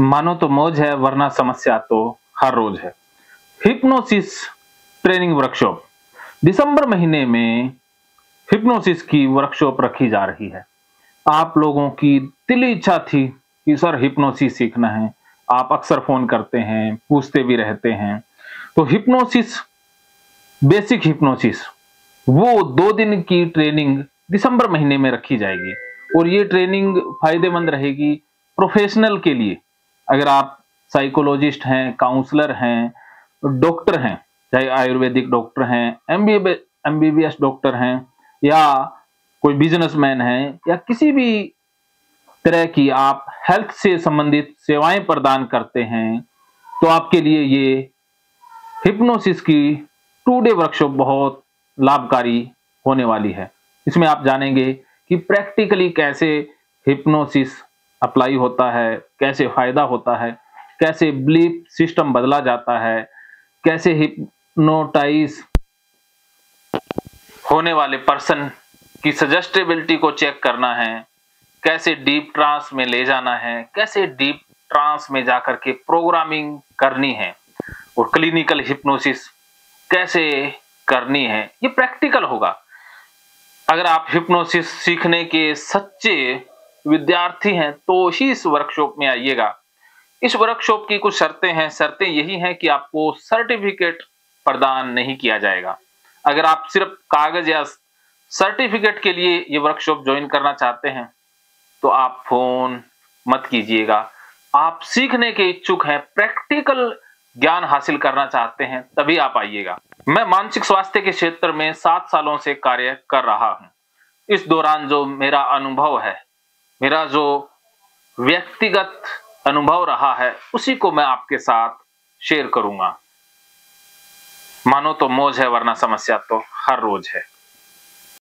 मानो तो मौज है, वरना समस्या तो हर रोज है। हिप्नोसिस ट्रेनिंग वर्कशॉप दिसंबर महीने में हिप्नोसिस की वर्कशॉप रखी जा रही है। आप लोगों की दिली इच्छा थी कि सर हिप्नोसिस सीखना है। आप अक्सर फ़ोन करते हैं, पूछते भी रहते हैं। तो हिप्नोसिस बेसिक हिप्नोसिस वो दो दिन की ट्रेनिंग दिसंबर महीने में रखी जाएगी। और ये ट्रेनिंग फ़ायदेमंद रहेगी प्रोफेशनल के लिए। अगर आप साइकोलॉजिस्ट हैं काउंसलर हैं डॉक्टर हैं, चाहे आयुर्वेदिक डॉक्टर हैं एम बी डॉक्टर हैं, या कोई बिजनेसमैन है, या किसी भी तरह की आप हेल्थ से संबंधित सेवाएँ प्रदान करते हैं तो आपके लिए ये हिप्नोसिस की टू डे वर्कशॉप बहुत लाभकारी होने वाली है। इसमें आप जानेंगे कि प्रैक्टिकली कैसे हिप्नोसिस अप्लाई होता है, कैसे फ़ायदा होता है, कैसे बिलीफ सिस्टम बदला जाता है, कैसे हिप्नोटाइज होने वाले पर्सन की सजेस्टेबिलिटी को चेक करना है, कैसे डीप ट्रांस में ले जाना है, कैसे डीप ट्रांस में जाकर के प्रोग्रामिंग करनी है और क्लिनिकल हिप्नोसिस कैसे करनी है, ये प्रैक्टिकल होगा। अगर आप हिप्नोसिस सीखने के सच्चे विद्यार्थी हैं तो ही इस वर्कशॉप में आइएगा। इस वर्कशॉप की कुछ शर्तें हैं। शर्तें यही हैं कि आपको सर्टिफिकेट प्रदान नहीं किया जाएगा। अगर आप सिर्फ़ कागज़ या सर्टिफिकेट के लिए ये वर्कशॉप ज्वाइन करना चाहते हैं तो आप फ़ोन मत कीजिएगा। आप सीखने के इच्छुक हैं प्रैक्टिकल ज्ञान हासिल करना चाहते हैं, तभी आप आइएगा। मैं मानसिक स्वास्थ्य के क्षेत्र में सात सालों से कार्य कर रहा हूँ। इस दौरान जो मेरा अनुभव है मेरा जो व्यक्तिगत अनुभव रहा है, उसी को मैं आपके साथ शेयर करूँगा। मानो तो मोज है, वरना समस्या तो हर रोज है।